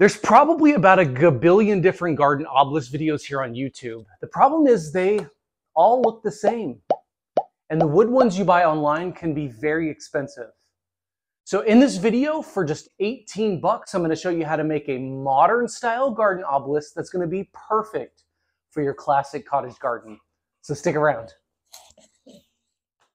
There's probably about a gabillion different garden obelisk videos here on YouTube. The problem is they all look the same. And the wood ones you buy online can be very expensive. So in this video, for just 18 bucks, I'm gonna show you how to make a modern style garden obelisk that's gonna be perfect for your classic cottage garden. So stick around.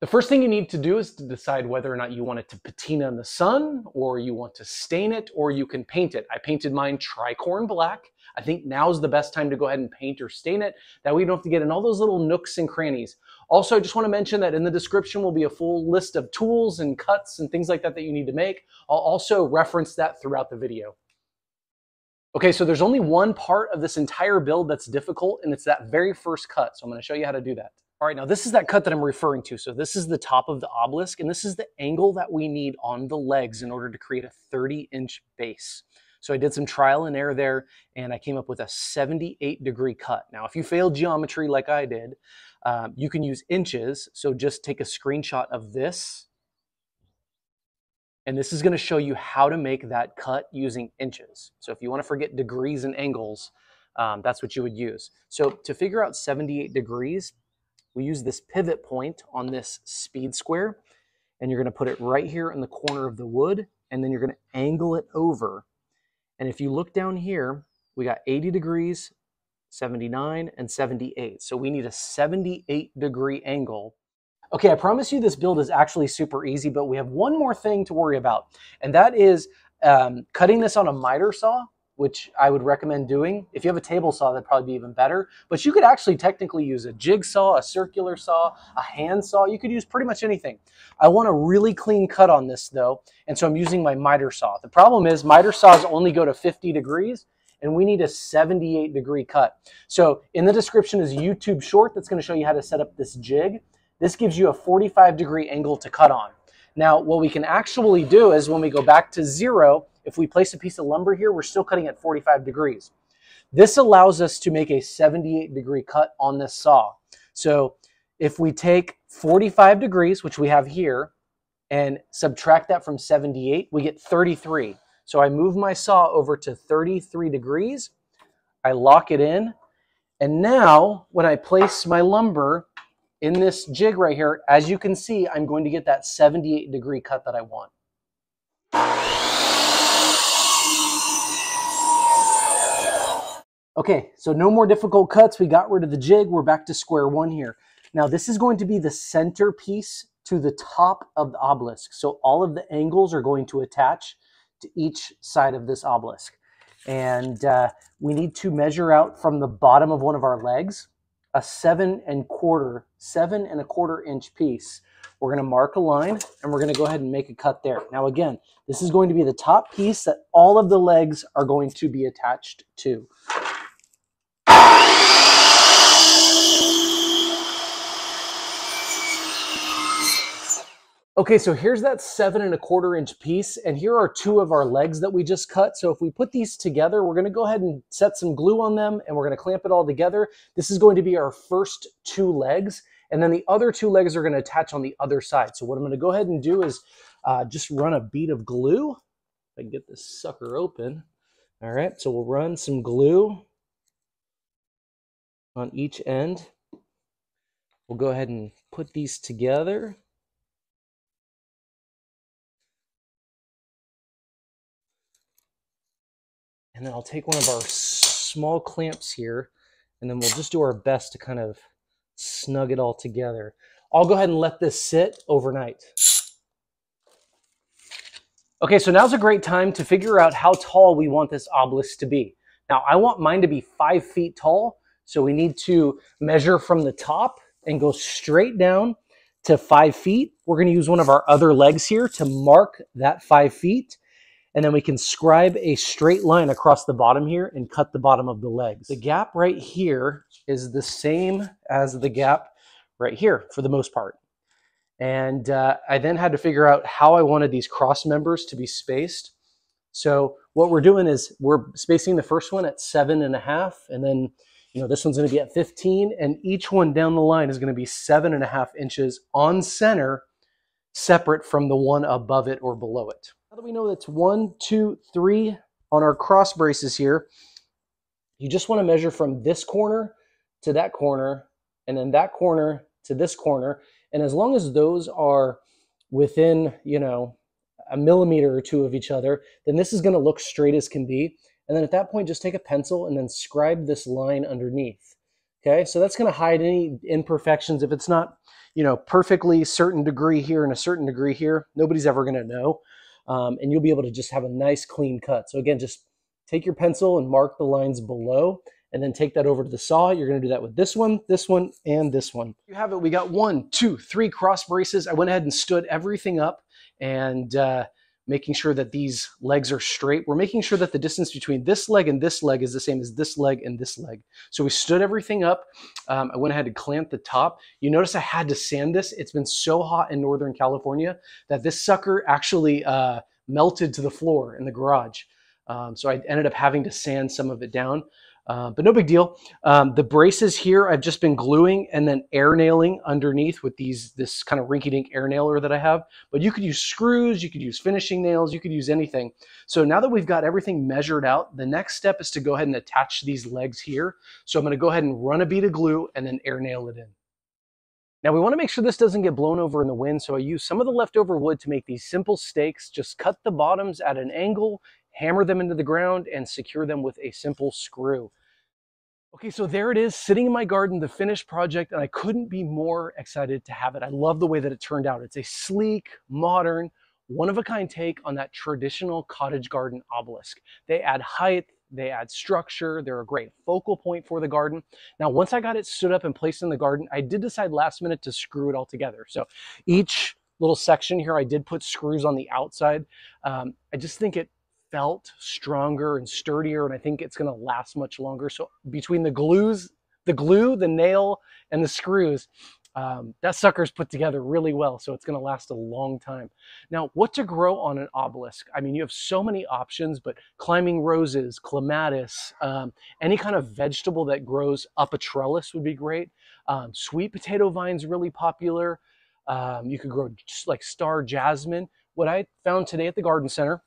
The first thing you need to do is to decide whether or not you want it to patina in the sun, or you want to stain it, or you can paint it. I painted mine tricorn black. I think now's the best time to go ahead and paint or stain it. That way you don't have to get in all those little nooks and crannies. Also, I just want to mention that in the description will be a full list of tools and cuts and things like that that you need to make. I'll also reference that throughout the video. Okay, so there's only one part of this entire build that's difficult, and it's that very first cut. So I'm going to show you how to do that. All right, now this is that cut that I'm referring to. So this is the top of the obelisk, and this is the angle that we need on the legs in order to create a 30 inch base. So I did some trial and error there, and I came up with a 78 degree cut. Now, if you failed geometry like I did, um, you can use inches. So just take a screenshot of this, and this is gonna show you how to make that cut using inches. So if you wanna forget degrees and angles, um, that's what you would use. So to figure out 78 degrees, we use this pivot point on this speed square and you're going to put it right here in the corner of the wood and then you're going to angle it over. And if you look down here, we got 80 degrees, 79, and 78. So we need a 78 degree angle. Okay, I promise you this build is actually super easy, but we have one more thing to worry about, and that is um, cutting this on a miter saw which I would recommend doing. If you have a table saw, that'd probably be even better. But you could actually technically use a jigsaw, a circular saw, a hand saw. You could use pretty much anything. I want a really clean cut on this though, and so I'm using my miter saw. The problem is miter saws only go to 50 degrees, and we need a 78 degree cut. So in the description is a YouTube short that's gonna show you how to set up this jig. This gives you a 45 degree angle to cut on. Now, what we can actually do is when we go back to zero, if we place a piece of lumber here, we're still cutting at 45 degrees. This allows us to make a 78 degree cut on this saw. So if we take 45 degrees, which we have here, and subtract that from 78, we get 33. So I move my saw over to 33 degrees. I lock it in. And now when I place my lumber in this jig right here, as you can see, I'm going to get that 78 degree cut that I want. Okay, so no more difficult cuts. We got rid of the jig. We're back to square one here. Now this is going to be the center piece to the top of the obelisk. So all of the angles are going to attach to each side of this obelisk. And uh, we need to measure out from the bottom of one of our legs a seven and quarter, seven and a quarter inch piece. We're gonna mark a line and we're gonna go ahead and make a cut there. Now again, this is going to be the top piece that all of the legs are going to be attached to. Okay, so here's that seven and a quarter inch piece, and here are two of our legs that we just cut. So if we put these together, we're gonna go ahead and set some glue on them, and we're gonna clamp it all together. This is going to be our first two legs, and then the other two legs are gonna attach on the other side. So what I'm gonna go ahead and do is uh, just run a bead of glue. If I can get this sucker open. All right, so we'll run some glue on each end. We'll go ahead and put these together. And then I'll take one of our small clamps here, and then we'll just do our best to kind of snug it all together. I'll go ahead and let this sit overnight. Okay, so now's a great time to figure out how tall we want this obelisk to be. Now, I want mine to be five feet tall, so we need to measure from the top and go straight down to five feet. We're gonna use one of our other legs here to mark that five feet and then we can scribe a straight line across the bottom here and cut the bottom of the legs. The gap right here is the same as the gap right here for the most part. And uh, I then had to figure out how I wanted these cross members to be spaced. So what we're doing is we're spacing the first one at seven and a half, and then you know this one's going to be at 15, and each one down the line is going to be seven and a half inches on center, separate from the one above it or below it. How do we know that's one, two, three on our cross braces here, you just want to measure from this corner to that corner, and then that corner to this corner. And as long as those are within, you know, a millimeter or two of each other, then this is going to look straight as can be. And then at that point, just take a pencil and then scribe this line underneath. Okay, so that's going to hide any imperfections. If it's not, you know, perfectly certain degree here and a certain degree here, nobody's ever going to know. Um, and you'll be able to just have a nice clean cut. So again, just take your pencil and mark the lines below and then take that over to the saw. You're gonna do that with this one, this one, and this one. You have it, we got one, two, three cross braces. I went ahead and stood everything up and uh, making sure that these legs are straight. We're making sure that the distance between this leg and this leg is the same as this leg and this leg. So we stood everything up. Um, I went ahead and clamped the top. You notice I had to sand this. It's been so hot in Northern California that this sucker actually uh, melted to the floor in the garage. Um, so I ended up having to sand some of it down. Uh, but no big deal. Um, the braces here, I've just been gluing and then air nailing underneath with these this kind of rinky-dink air nailer that I have. But you could use screws, you could use finishing nails, you could use anything. So now that we've got everything measured out, the next step is to go ahead and attach these legs here. So I'm going to go ahead and run a bead of glue and then air nail it in. Now we want to make sure this doesn't get blown over in the wind, so I use some of the leftover wood to make these simple stakes. Just cut the bottoms at an angle hammer them into the ground, and secure them with a simple screw. Okay, so there it is, sitting in my garden, the finished project, and I couldn't be more excited to have it. I love the way that it turned out. It's a sleek, modern, one-of-a-kind take on that traditional cottage garden obelisk. They add height, they add structure, they're a great focal point for the garden. Now, once I got it stood up and placed in the garden, I did decide last minute to screw it all together. So each little section here, I did put screws on the outside. Um, I just think it felt stronger and sturdier, and I think it's going to last much longer. So between the glues, the glue, the nail, and the screws, um, that sucker's put together really well, so it's going to last a long time. Now, what to grow on an obelisk? I mean, you have so many options, but climbing roses, clematis, um, any kind of vegetable that grows up a trellis would be great. Um, sweet potato vines really popular. Um, you could grow just like star jasmine. What I found today at the garden center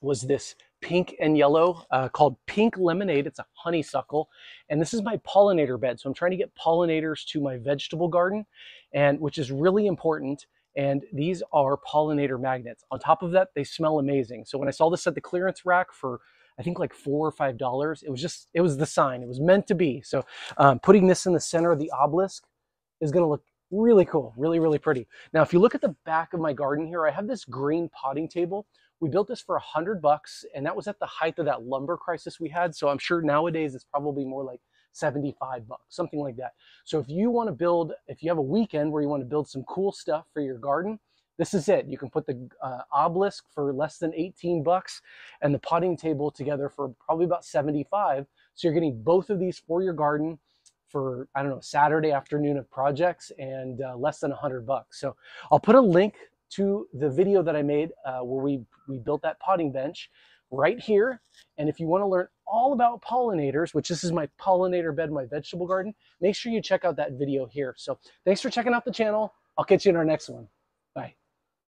was this pink and yellow uh, called Pink Lemonade. It's a honeysuckle. And this is my pollinator bed. So I'm trying to get pollinators to my vegetable garden, and which is really important. And these are pollinator magnets. On top of that, they smell amazing. So when I saw this at the clearance rack for I think like four or five dollars. It was just, it was the sign. It was meant to be. So um, putting this in the center of the obelisk is going to look really cool, really, really pretty. Now, if you look at the back of my garden here, I have this green potting table we built this for a hundred bucks, and that was at the height of that lumber crisis we had. So I'm sure nowadays it's probably more like 75 bucks, something like that. So if you want to build, if you have a weekend where you want to build some cool stuff for your garden, this is it. You can put the uh, obelisk for less than 18 bucks and the potting table together for probably about 75. So you're getting both of these for your garden for, I don't know, Saturday afternoon of projects and uh, less than a 100 bucks. So I'll put a link to the video that I made uh, where we, we built that potting bench right here. And if you want to learn all about pollinators, which this is my pollinator bed, my vegetable garden, make sure you check out that video here. So thanks for checking out the channel. I'll catch you in our next one. Bye.